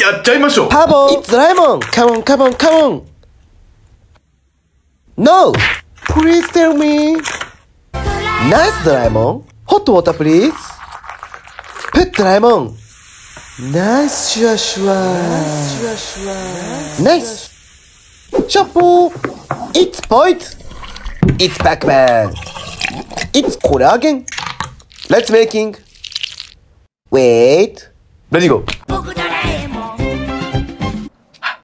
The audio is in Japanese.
やっちゃいましょう。パボーイズライモンカモンカモンカモン !No! Please ナイスドラえもホットウォータープリーズプッドラえナイスシュシュワナイスシャッポーポイツイッツックマンイッコラーゲンレッツメイキング Wait! Let's go.